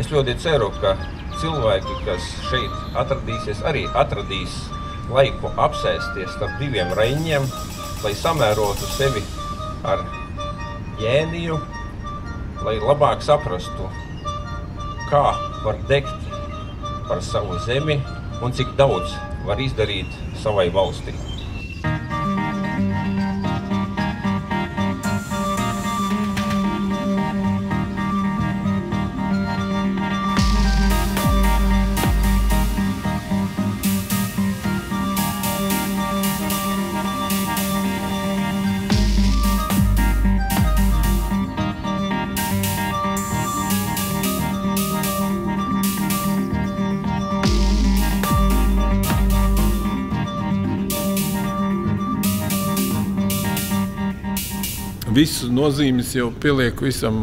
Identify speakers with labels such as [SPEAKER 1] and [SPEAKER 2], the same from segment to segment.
[SPEAKER 1] Es ļoti ceru, ka cilvēki, kas šeit atradīsies, arī atradīs laiku apsēsties starp diviem reņģiem, lai samērotu sevi ar ģēniju, lai labāk saprastu, kā var degt par savu zemi un cik daudz var izdarīt savai valstī.
[SPEAKER 2] Visu nozīmes jau pieliek visam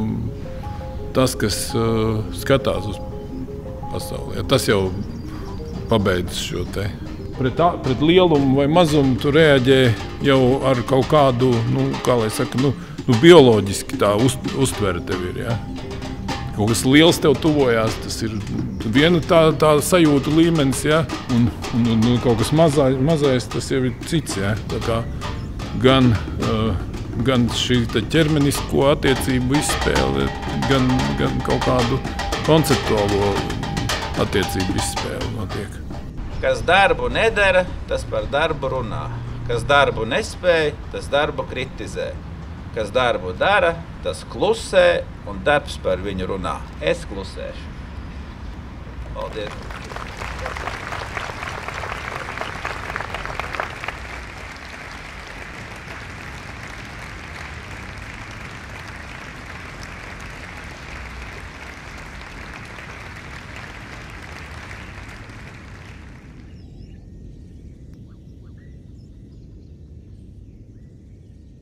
[SPEAKER 2] tas, kas uh, skatās uz pasauli. Tas jau pabeidz šo te. Pret, tā, pret lielumu vai mazumu tu reaģē jau ar kaut kādu, nu, kā lai saka, nu, nu bioloģiski tā uz, uztvere tev ir. Ja? Kaut kas liels tev tuvojās, tas ir viena tā, tā sajūta līmenis, ja? un, un, un, un kaut kas mazā, mazais, tas jau ir cits. Ja? Tā kā gan uh, gan šī ķermenisko attiecību izspēle, gan, gan kaut kādu konceptuālo attiecību izspēle notiek.
[SPEAKER 3] Kas darbu nedara, tas par darbu runā. Kas darbu nespēj, tas darbu kritizē. Kas darbu dara, tas klusē un darbs par viņu runā. Es klusēšu. Paldies!